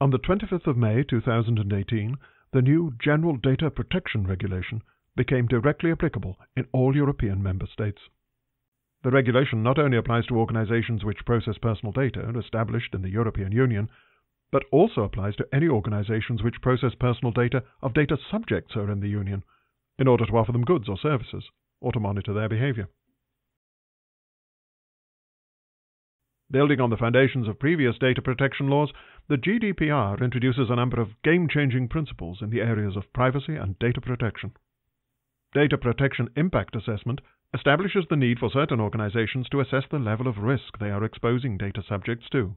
On the 25th of May 2018, the new General Data Protection Regulation became directly applicable in all European member states. The regulation not only applies to organizations which process personal data established in the European Union, but also applies to any organizations which process personal data of data subjects who are in the Union, in order to offer them goods or services, or to monitor their behavior. Building on the foundations of previous data protection laws, the GDPR introduces a number of game changing principles in the areas of privacy and data protection. Data Protection Impact Assessment establishes the need for certain organizations to assess the level of risk they are exposing data subjects to.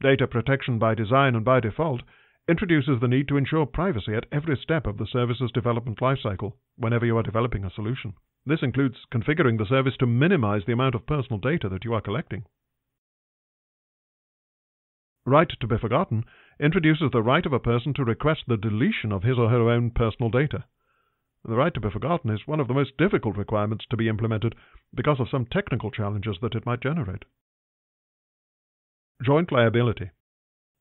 Data protection by design and by default introduces the need to ensure privacy at every step of the service's development lifecycle whenever you are developing a solution. This includes configuring the service to minimize the amount of personal data that you are collecting. Right to be forgotten introduces the right of a person to request the deletion of his or her own personal data. The right to be forgotten is one of the most difficult requirements to be implemented because of some technical challenges that it might generate. Joint liability.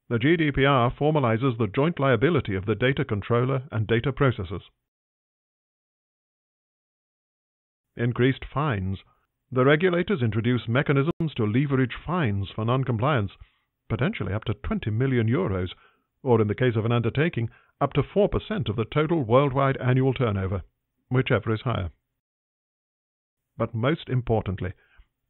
The GDPR formalizes the joint liability of the data controller and data processors. Increased fines. The regulators introduce mechanisms to leverage fines for non-compliance potentially up to 20 million euros, or in the case of an undertaking, up to 4% of the total worldwide annual turnover, whichever is higher. But most importantly,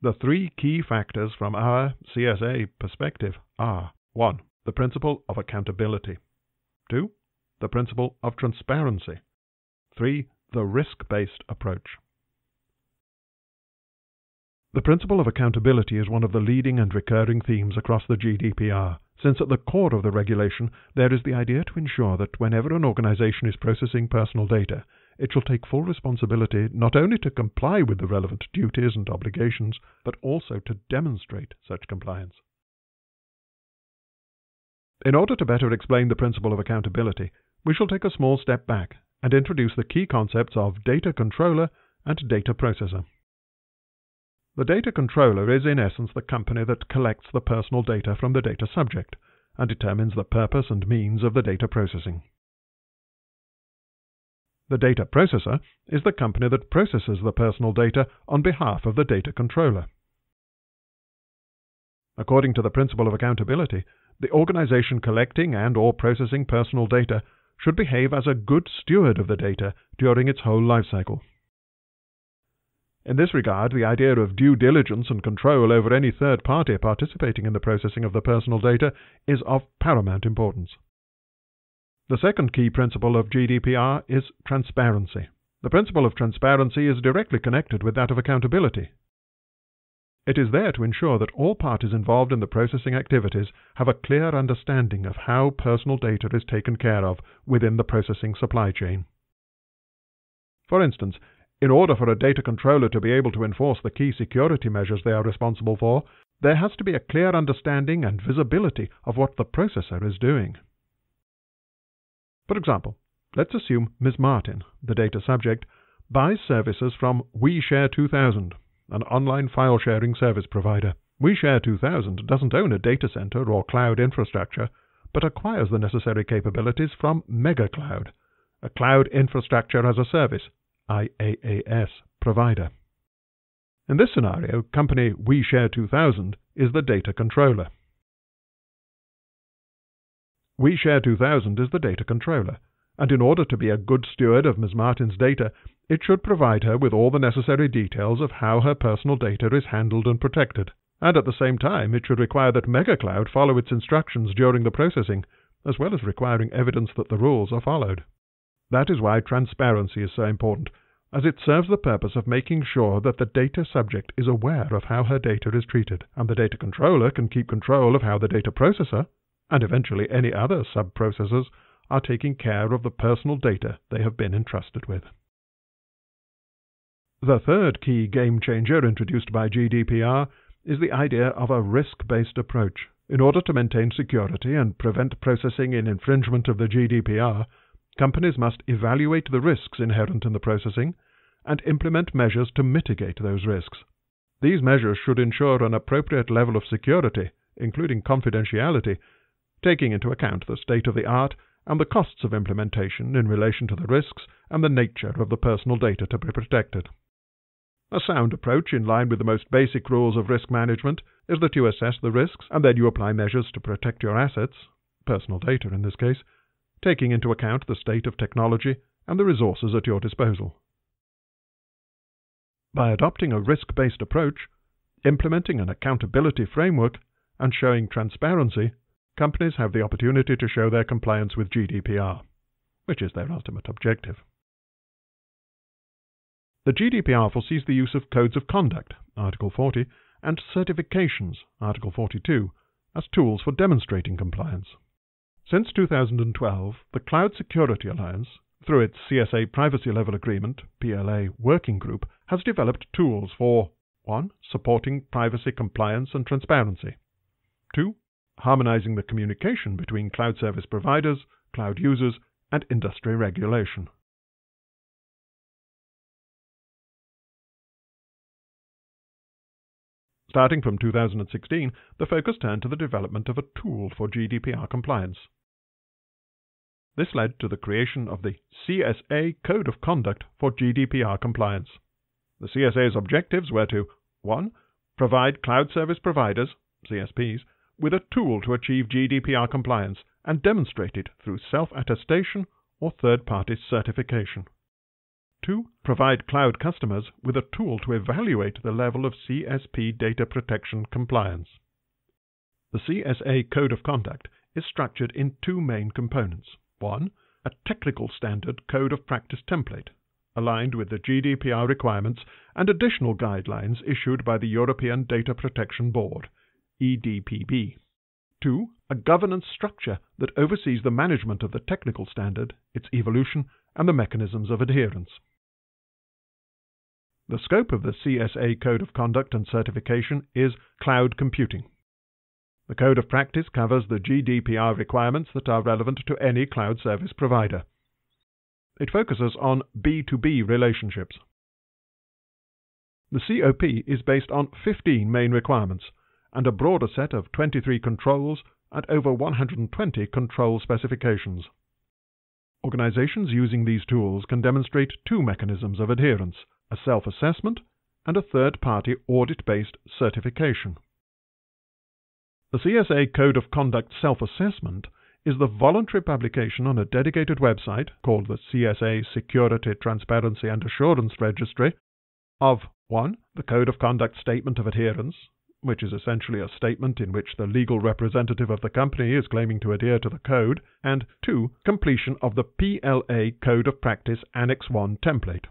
the three key factors from our CSA perspective are 1. The principle of accountability. 2. The principle of transparency. 3. The risk based approach. The principle of accountability is one of the leading and recurring themes across the GDPR, since at the core of the regulation there is the idea to ensure that whenever an organization is processing personal data, it shall take full responsibility not only to comply with the relevant duties and obligations, but also to demonstrate such compliance. In order to better explain the principle of accountability, we shall take a small step back and introduce the key concepts of data controller and data processor. The data controller is in essence the company that collects the personal data from the data subject and determines the purpose and means of the data processing. The data processor is the company that processes the personal data on behalf of the data controller. According to the principle of accountability, the organization collecting and or processing personal data should behave as a good steward of the data during its whole life cycle. In this regard, the idea of due diligence and control over any third party participating in the processing of the personal data is of paramount importance. The second key principle of GDPR is transparency. The principle of transparency is directly connected with that of accountability. It is there to ensure that all parties involved in the processing activities have a clear understanding of how personal data is taken care of within the processing supply chain. For instance, in order for a data controller to be able to enforce the key security measures they are responsible for, there has to be a clear understanding and visibility of what the processor is doing. For example, let's assume Ms. Martin, the data subject, buys services from WeShare 2000, an online file sharing service provider. WeShare 2000 doesn't own a data center or cloud infrastructure, but acquires the necessary capabilities from MegaCloud, a cloud infrastructure as a service IaaS provider. In this scenario, company WeShare 2000 is the data controller. WeShare 2000 is the data controller, and in order to be a good steward of Ms. Martin's data, it should provide her with all the necessary details of how her personal data is handled and protected, and at the same time it should require that MegaCloud follow its instructions during the processing, as well as requiring evidence that the rules are followed. That is why transparency is so important, as it serves the purpose of making sure that the data subject is aware of how her data is treated, and the data controller can keep control of how the data processor, and eventually any other sub-processors, are taking care of the personal data they have been entrusted with. The third key game changer introduced by GDPR is the idea of a risk-based approach. In order to maintain security and prevent processing in infringement of the GDPR, companies must evaluate the risks inherent in the processing and implement measures to mitigate those risks. These measures should ensure an appropriate level of security including confidentiality, taking into account the state of the art and the costs of implementation in relation to the risks and the nature of the personal data to be protected. A sound approach in line with the most basic rules of risk management is that you assess the risks and then you apply measures to protect your assets, personal data in this case, taking into account the state of technology and the resources at your disposal. By adopting a risk based approach, implementing an accountability framework, and showing transparency, companies have the opportunity to show their compliance with GDPR, which is their ultimate objective. The GDPR foresees the use of codes of conduct, Article 40, and certifications, Article 42, as tools for demonstrating compliance. Since 2012, the Cloud Security Alliance, through its CSA Privacy Level Agreement (PLA) working group, has developed tools for 1. Supporting privacy compliance and transparency. 2. Harmonizing the communication between cloud service providers, cloud users, and industry regulation. Starting from 2016, the focus turned to the development of a tool for GDPR compliance. This led to the creation of the CSA Code of Conduct for GDPR compliance. The CSA's objectives were to 1. Provide cloud service providers, CSPs, with a tool to achieve GDPR compliance and demonstrate it through self attestation or third party certification. 2. Provide cloud customers with a tool to evaluate the level of CSP data protection compliance. The CSA Code of Conduct is structured in two main components. One, a technical standard code of practice template, aligned with the GDPR requirements and additional guidelines issued by the European Data Protection Board, EDPB. 2. A governance structure that oversees the management of the technical standard, its evolution, and the mechanisms of adherence. The scope of the CSA Code of Conduct and Certification is cloud computing. The Code of Practice covers the GDPR requirements that are relevant to any cloud service provider. It focuses on B2B relationships. The COP is based on 15 main requirements and a broader set of 23 controls and over 120 control specifications. Organizations using these tools can demonstrate two mechanisms of adherence a self assessment, and a third party audit based certification. The CSA Code of Conduct Self Assessment is the voluntary publication on a dedicated website called the CSA Security, Transparency and Assurance Registry of 1. The Code of Conduct Statement of Adherence, which is essentially a statement in which the legal representative of the company is claiming to adhere to the code, and 2. Completion of the PLA Code of Practice Annex 1 template.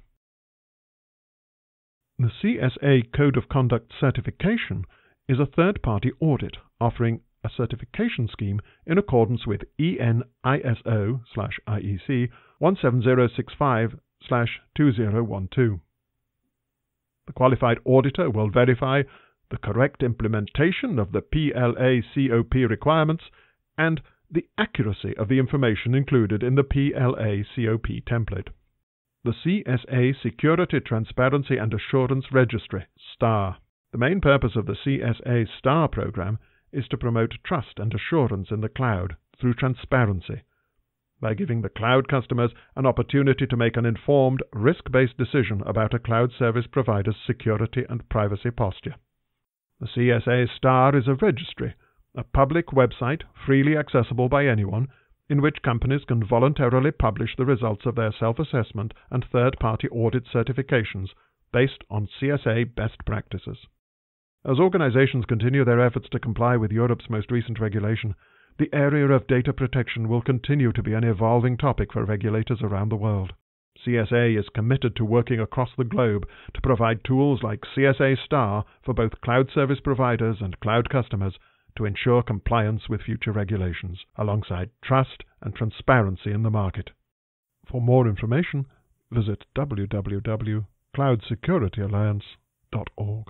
The CSA Code of Conduct certification is a third party audit offering a certification scheme in accordance with EN ISO IEC 17065 2012. The qualified auditor will verify the correct implementation of the PLA COP requirements and the accuracy of the information included in the PLA COP template the CSA Security, Transparency and Assurance Registry, STAR. The main purpose of the CSA STAR program is to promote trust and assurance in the cloud through transparency by giving the cloud customers an opportunity to make an informed, risk based decision about a cloud service provider's security and privacy posture. The CSA STAR is a registry, a public website freely accessible by anyone in which companies can voluntarily publish the results of their self assessment and third party audit certifications based on CSA best practices. As organizations continue their efforts to comply with Europe's most recent regulation, the area of data protection will continue to be an evolving topic for regulators around the world. CSA is committed to working across the globe to provide tools like CSA Star for both cloud service providers and cloud customers to ensure compliance with future regulations, alongside trust and transparency in the market. For more information, visit www.cloudsecurityalliance.org.